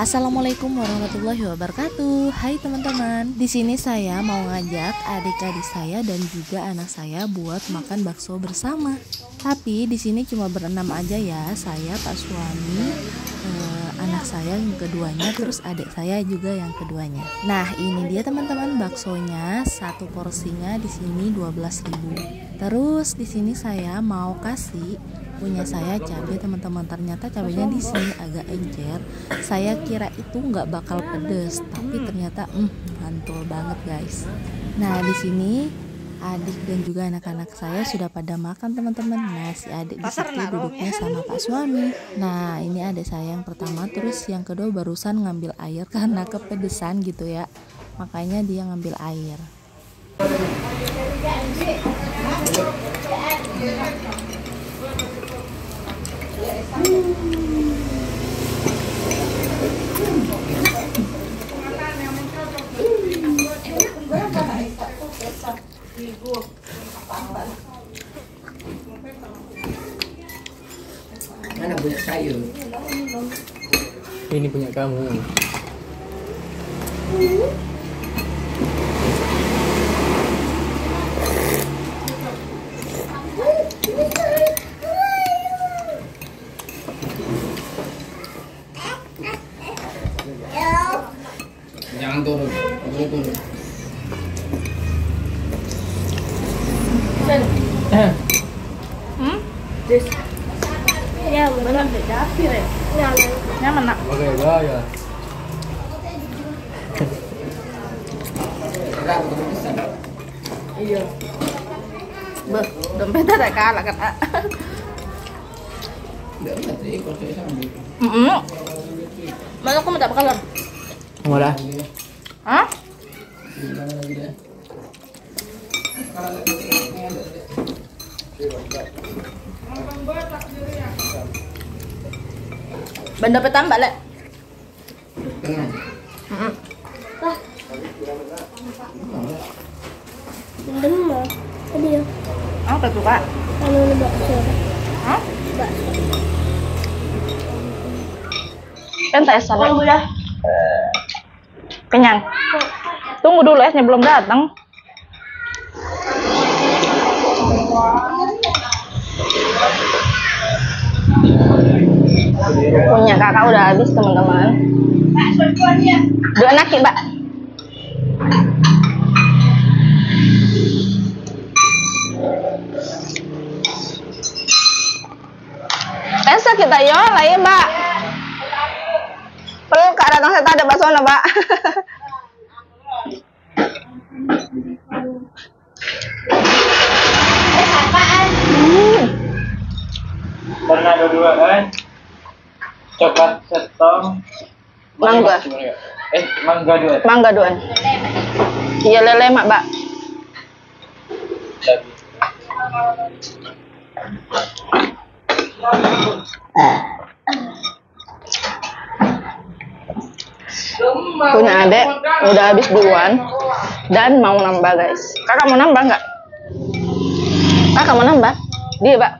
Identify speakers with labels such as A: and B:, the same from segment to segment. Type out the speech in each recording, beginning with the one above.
A: Assalamualaikum warahmatullahi wabarakatuh. Hai teman-teman. Di sini saya mau ngajak adik-adik saya dan juga anak saya buat makan bakso bersama. Tapi di sini cuma berenam aja ya. Saya, Pak suami, eh, saya yang keduanya, terus adik saya juga yang keduanya. Nah, ini dia teman-teman baksonya. Satu porsinya di sini 12.000. Terus di sini saya mau kasih punya saya cabai teman-teman ternyata cabainya di sini agak encer saya kira itu nggak bakal pedes tapi ternyata mantul banget guys nah di sini adik dan juga anak-anak saya sudah pada makan teman-teman. Nah si adik di situ duduknya sama pak suami. Nah ini adik saya yang pertama terus yang kedua barusan ngambil air karena kepedesan gitu ya. Makanya dia ngambil air
B: Mana punya saya?
C: Ini punya kamu.
B: Jangan turun, turun turun.
D: Ya, deh dapir ya. Ya, nyaman nak.
C: Oke, ya.
B: Sekarang turun bisa.
D: Iya. Beh, dompetnya tak kalah kan.
B: Tidak ada sih, kalau saya sama.
D: Mm Mana aku minta bakal
C: Kamu dah.
D: Hah?
B: Gimana lagi dah?
D: Ben dompet tambah lek.
B: Tengah.
E: Bendem mah. Tadi ya.
D: Apa tuh kak?
E: Anu ni bakso.
D: Hah?
E: Bakso.
D: Kan tak salah. Kenyang. Tunggu dulu esnya belum datang. Punya kakak udah habis teman-teman. Dua anak mbak. Pensa kita yo lah ya mbak. Perlu kak datang saya ada bakso mbak. Hmm.
C: Pernah dua kan? Coklat setong.
D: Mangga.
C: Eh, mangga dua.
D: Mangga duan. Iya lele mak mbak. Punya adek udah habis duluan dan mau nambah guys. Kakak mau nambah nggak? Kakak mau nambah? Dia mbak.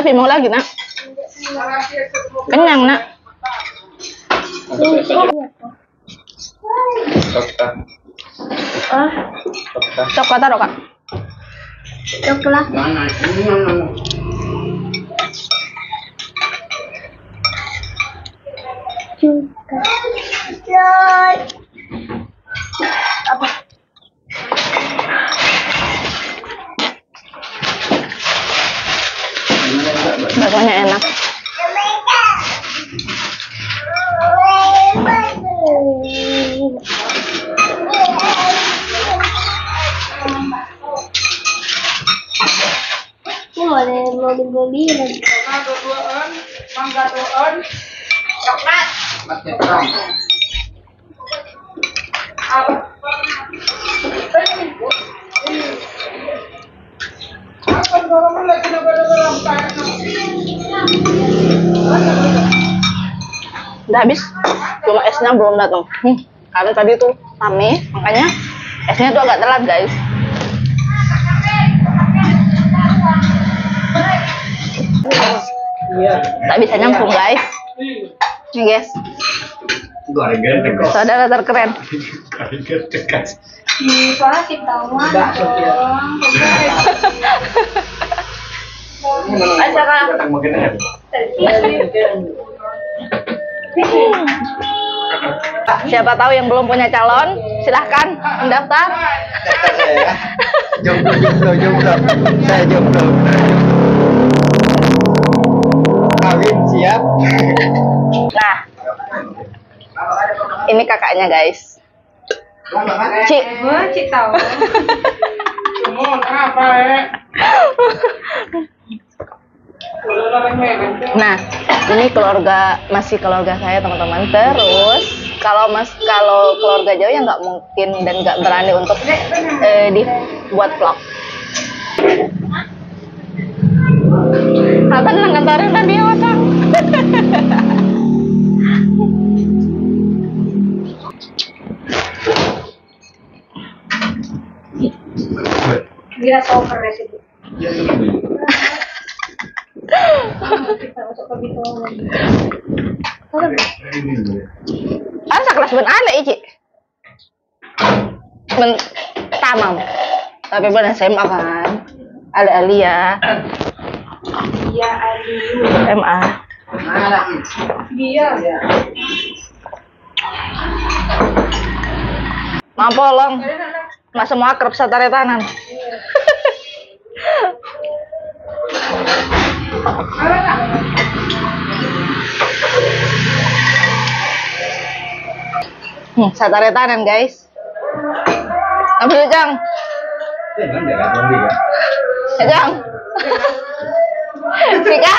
D: pi mau lagi nak? Kenyang nak?
C: Coklat. Coklat.
D: coklat taruh kak.
E: Coklat.
B: Mana? Ini mana?
E: Juga. Joy. Apa?
B: Gimana juga, Mbak?
D: Baksonya enak.
E: ada yang
B: terang.
D: Udah habis. Cuma esnya belum datang. Hmm, karena tadi tuh rame, makanya esnya tuh agak telat, guys. Tak bisa nyambung, guys. Nih, guys.
C: Gorengan tegas.
D: Saudara terkeren.
B: Ya.
C: Datang makanan.
D: Siapa tahu yang belum punya calon, silahkan mendaftar.
B: Jomblo, jomblo, jomblo. Saya jomblo.
D: Ini kakaknya, guys. Cik, Nah, ini keluarga masih keluarga saya teman-teman. Terus kalau mas kalau keluarga jauh yang nggak mungkin dan nggak berani untuk eh, dibuat vlog. Apa nang kantorin tadi ya Otang? Kan sekelas ben ada Ici. Ben tamam. Tapi ben SMA kan. Ada Alia. Iya, Ali. SMA. Mampu long. Nggak semua akrab sataretanan. Hmm, sataretanan guys. Ambil Jang. Ya, Jang. Sika.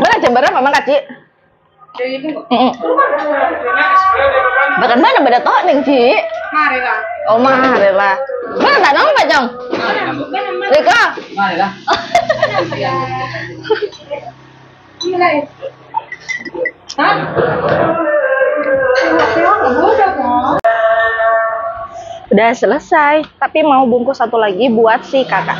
D: Mana jembaran memang kaci? Mm-mm. Bahkan mana beda toh nih Ci? Oh mari lah. Mana tak nongol Jang? Rika.
B: Mari lah.
D: Udah selesai, tapi mau bungkus satu lagi buat si kakak.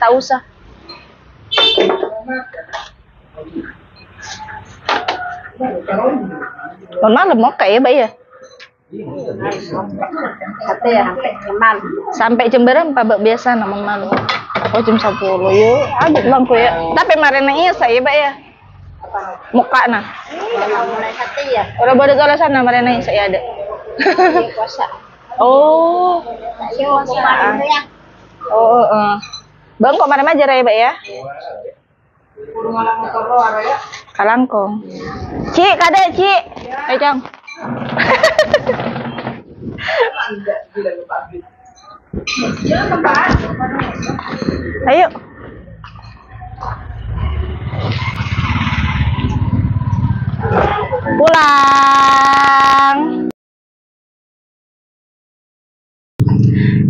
D: Tak usah. Malam mau kayak ya, ya? Sampai jam berapa Mbak biasa namun malam? Oh jam 10 yuk. Ada bangku ya. Tapi marina iya saya Mbak ya. Muka nah. Udah boleh ke sana marina iya saya ada. Oh. Oh, uh. Bang kok mana aja ya, Mbak ya? Kalangkong. Ci, kada Ci. Ayo, Cang. Ayo. Pulang.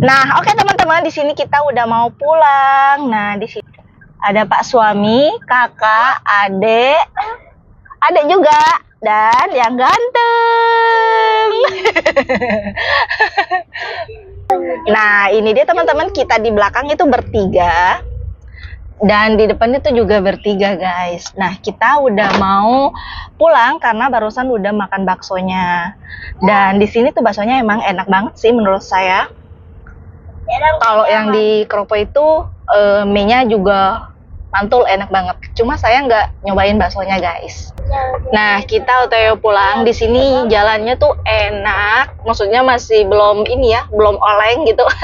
D: Nah, oke teman-teman, di sini kita udah mau pulang. Nah, di sini ada Pak suami, kakak, adek, adek juga, dan yang ganteng. nah, ini dia teman-teman, kita di belakang itu bertiga. Dan di depan itu juga bertiga guys. Nah kita udah mau pulang karena barusan udah makan baksonya. Dan di sini tuh baksonya emang enak banget sih menurut saya kalau yang di Kropo itu eh, mie-nya juga mantul enak banget. Cuma saya nggak nyobain baksonya guys. Nah kita OTW pulang di sini jalannya tuh enak. Maksudnya masih belum ini ya, belum oleng gitu.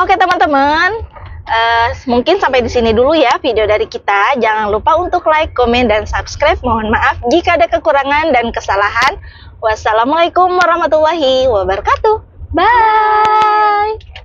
D: Oke teman-teman, Eh, mungkin sampai di sini dulu ya video dari kita. Jangan lupa untuk like, komen, dan subscribe. Mohon maaf jika ada kekurangan dan kesalahan. Wassalamualaikum warahmatullahi wabarakatuh. Bye.